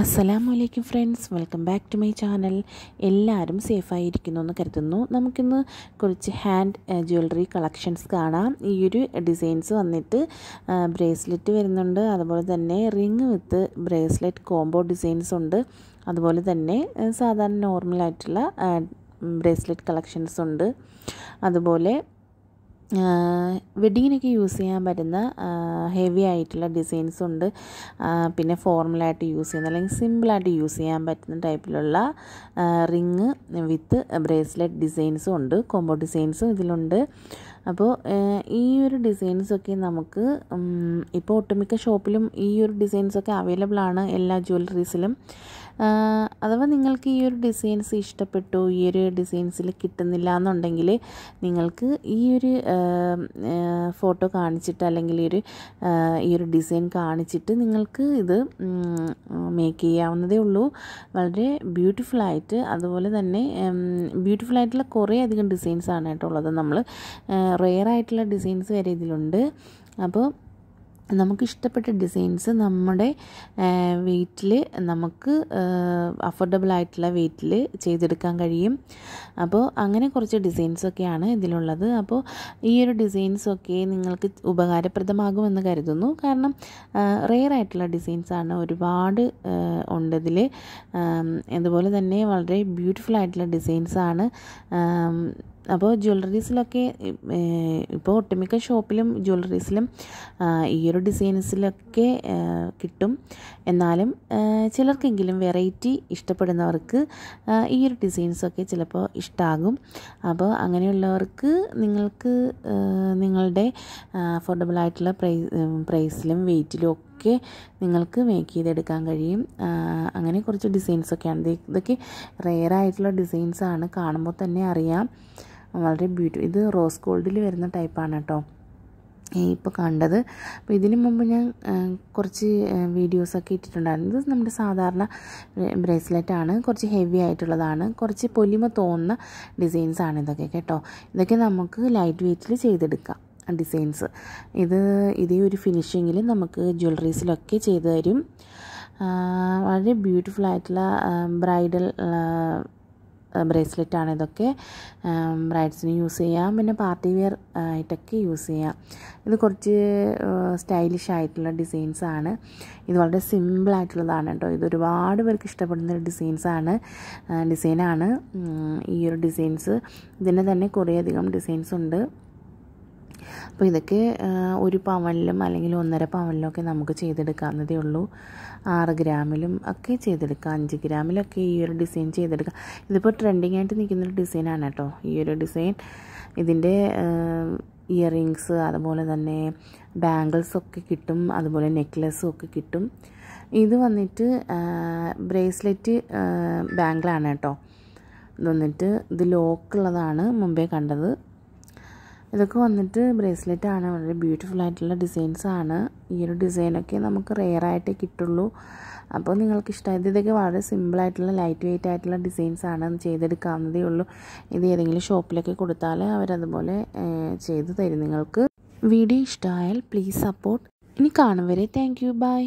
അസ്സലാമു അലൈക്കും friends. Welcome back to my channel. എല്ലാവരും സേഫായിരിക്കുന്നു എന്ന് കരുതുന്നു. നമുക്കിന്ന് കുറച്ച് ഹാൻഡ് ജ്വല്ലറി കളക്ഷൻസ് കാണാം. ഈ ഒരു ഡിസൈൻസ് വന്നിട്ട് ബ്രേസ്ലെറ്റ് വരുന്നുണ്ട്. അതുപോലെ തന്നെ ring with bracelet combo designs ഉണ്ട്. അതുപോലെ തന്നെ സാധാരണ നോർമലായിട്ടുള്ള ബ്രേസ്ലെറ്റ് കളക്ഷൻസ് ഉണ്ട്. അതുപോലെ വെഡിങ്ങിനൊക്കെ യൂസ് ചെയ്യാൻ പറ്റുന്ന ഹെവി ആയിട്ടുള്ള ഡിസൈൻസ് ഉണ്ട്. പിന്നെ ഫോർമലായിട്ട് യൂസ് ചെയ്യുന്ന അല്ലെങ്കിൽ സിമ്പിളായിട്ട് യൂസ് ചെയ്യാൻ പറ്റുന്ന ടൈപ്പിലുള്ള റിങ് വിത്ത് ബ്രേസ്ലെറ്റ് ഡിസൈൻസും ഉണ്ട് കോംബോ ഡിസൈൻസും ഇതിലുണ്ട്. അപ്പോൾ ഈ ഒരു ഡിസൈൻസൊക്കെ നമുക്ക് ഇപ്പോൾ ഒട്ടുമിക്ക ഷോപ്പിലും ഈ ഒരു ഡിസൈൻസൊക്കെ അവൈലബിൾ ആണ് എല്ലാ ജ്വല്ലറീസിലും അഥവാ നിങ്ങൾക്ക് ഈ ഒരു ഡിസൈൻസ് ഇഷ്ടപ്പെട്ടു ഈ ഒരു ഡിസൈൻസിൽ കിട്ടുന്നില്ല എന്നുണ്ടെങ്കിൽ നിങ്ങൾക്ക് ഈ ഒരു ഫോട്ടോ കാണിച്ചിട്ട് അല്ലെങ്കിൽ ഈ ഒരു ഈ ഒരു ഡിസൈൻ കാണിച്ചിട്ട് നിങ്ങൾക്ക് ഇത് മേക്ക് ചെയ്യാവുന്നതേ ഉള്ളൂ. വളരെ ബ്യൂട്ടിഫുള്ളായിട്ട് അതുപോലെ തന്നെ ബ്യൂട്ടിഫുൾ ആയിട്ടുള്ള കുറേ അധികം ഡിസൈൻസ് ആണ് കേട്ടോ ഉള്ളത്. നമ്മൾ റെയർ ആയിട്ടുള്ള ഡിസൈൻസ് വരെ ഇതിലുണ്ട്. അപ്പോൾ നമുക്ക് ഇഷ്ടപ്പെട്ട ഡിസൈൻസ് നമ്മുടെ വെയ്റ്റിൽ നമുക്ക് അഫോർഡബിൾ ആയിട്ടുള്ള വെയ്റ്റിൽ ചെയ്തെടുക്കാൻ കഴിയും. അപ്പോൾ അങ്ങനെ കുറച്ച് ഡിസൈൻസൊക്കെയാണ് ഇതിലുള്ളത്. അപ്പോൾ ഈ ഒരു ഡിസൈൻസൊക്കെ നിങ്ങൾക്ക് ഉപകാരപ്രദമാകുമെന്ന് കരുതുന്നു. കാരണം റെയർ ആയിട്ടുള്ള ഡിസൈൻസാണ് ഒരുപാട് ഉണ്ടതിൽ അതുപോലെ തന്നെ വളരെ ബ്യൂട്ടിഫുൾ ആയിട്ടുള്ള ഡിസൈൻസാണ് അപ്പോൾ ജ്വല്ലറീസിലൊക്കെ ഇപ്പോൾ ഒട്ടുമിക്ക ഷോപ്പിലും ജ്വല്ലറീസിലും ഈ ഒരു ഡിസൈൻസിലൊക്കെ കിട്ടും. എന്നാലും ചിലർക്കെങ്കിലും വെറൈറ്റി ഇഷ്ടപ്പെടുന്നവർക്ക് ഈ ഒരു ഡിസൈൻസൊക്കെ ചിലപ്പോൾ ഇഷ്ടമാകും അപ്പോൾ അങ്ങനെയുള്ളവർക്ക് നിങ്ങൾക്ക് നിങ്ങളുടെ അഫോർഡബിൾ ആയിട്ടുള്ള പ്രൈസ് പ്രൈസിലും വെയിറ്റിലും ഒക്കെ നിങ്ങൾക്ക് മേക്ക് ചെയ്തെടുക്കാൻ കഴിയും. അങ്ങനെ കുറച്ച് ഡിസൈൻസൊക്കെയാണ്. ഇത് ഇതൊക്കെ റെയർ ആയിട്ടുള്ള ഡിസൈൻസാണ്. കാണുമ്പോൾ തന്നെ അറിയാം. വളരെ ബ്യൂട്ടി ഇത് റോസ് ഗോൾഡിൽ വരുന്ന ടൈപ്പാണ് കേട്ടോ ഇപ്പോൾ കണ്ടത്. അപ്പോൾ ഇതിനു മുമ്പ് ഞാൻ കുറച്ച് വീഡിയോസൊക്കെ ഇട്ടിട്ടുണ്ടായിരുന്നു. ഇത് നമ്മുടെ സാധാരണ ബ്രേസ്ലെറ്റ് ആണ്. കുറച്ച് ഹെവി ആയിട്ടുള്ളതാണ്. കുറച്ച് പൊലിമ തോന്നുന്ന ഡിസൈൻസ് ആണ് ഇതൊക്കെ കേട്ടോ. ഇതൊക്കെ നമുക്ക് ലൈറ്റ് വെയ്റ്റിൽ ചെയ്തെടുക്കാം ഡിസൈൻസ് ഇത് ഇതേ ഒരു ഫിനിഷിങ്ങിൽ നമുക്ക് ജ്വല്ലറീസിലൊക്കെ ചെയ്തു തരും. വളരെ ബ്യൂട്ടിഫുൾ ആയിട്ടുള്ള ബ്രൈഡൽ ബ്രേസ്ലെറ്റ് ആണ് ഇതൊക്കെ. ബ്രൈഡ്സിന് യൂസ് ചെയ്യാം. പിന്നെ പാർട്ടി വെയർ ആയിട്ടൊക്കെ യൂസ് ചെയ്യാം. ഇത് കുറച്ച് സ്റ്റൈലിഷ് ആയിട്ടുള്ള ഡിസൈൻസ് ആണ്. ഇത് വളരെ സിമ്പിൾ ആയിട്ടുള്ളതാണ് കേട്ടോ ഇത് ഒരുപാട് പേർക്ക് ഇഷ്ടപ്പെടുന്ന ഒരു ആണ്. ഡിസൈനാണ് ഈ ഒരു ഡിസൈൻസ് ഇതിന് തന്നെ കുറേയധികം ഡിസൈൻസ് ഉണ്ട്. അപ്പോൾ ഇതൊക്കെ ഒരു പവനിലും അല്ലെങ്കിൽ ഒന്നര പവനിലും ഒക്കെ നമുക്ക് ചെയ്തെടുക്കാവുന്നതേ ഉള്ളൂ. ആറ് ഗ്രാമിലും ഒക്കെ ചെയ്തെടുക്കാം. അഞ്ച് ഗ്രാമിലൊക്കെ ഈ ഒരു ഡിസൈൻ ചെയ്തെടുക്കാം. ഇതിപ്പോൾ ട്രെൻഡിങ് ആയിട്ട് നിൽക്കുന്നൊരു ഡിസൈനാണ് കേട്ടോ ഈ ഒരു ഡിസൈൻ. ഇതിന്റെ ഇയറിങ്സ് അതുപോലെ തന്നെ ബാംഗിൾസ് ഒക്കെ കിട്ടും. അതുപോലെ നെക്ലസ്സും ഒക്കെ കിട്ടും. ഇത് വന്നിട്ട് ബ്രേസ്ലെറ്റ് ബാംഗിളാണ് കേട്ടോ. ഇത് വന്നിട്ട് ഇത് ലോക്കുള്ളതാണ് മുമ്പേ കണ്ടത്. ഇതൊക്കെ വന്നിട്ട് ബ്രേസ്ലെറ്റ് ആണ്. വളരെ ബ്യൂട്ടിഫുൾ ആയിട്ടുള്ള ഡിസൈൻസ് ആണ്. ഈ ഒരു ഡിസൈനൊക്കെ നമുക്ക് റെയർ ആയിട്ടേ കിട്ടുള്ളൂ. അപ്പോൾ നിങ്ങൾക്ക് ഇഷ്ടമായത് ഇതൊക്കെ വളരെ സിമ്പിൾ ആയിട്ടുള്ള ലൈറ്റ് വെയിറ്റ് ആയിട്ടുള്ള ഡിസൈൻസ് ആണ്. ചെയ്തെടുക്കാവുന്നതേ ഉള്ളൂ. ഇത് ഏതെങ്കിലും ഷോപ്പിലൊക്കെ കൊടുത്താൽ അവരതുപോലെ ചെയ്തു തരും നിങ്ങൾക്ക്. വീഡിയോ ഇഷ്ടമായാൽ പ്ലീസ് സപ്പോർട്ട് ഇനി കാണും വരെ. Thank you by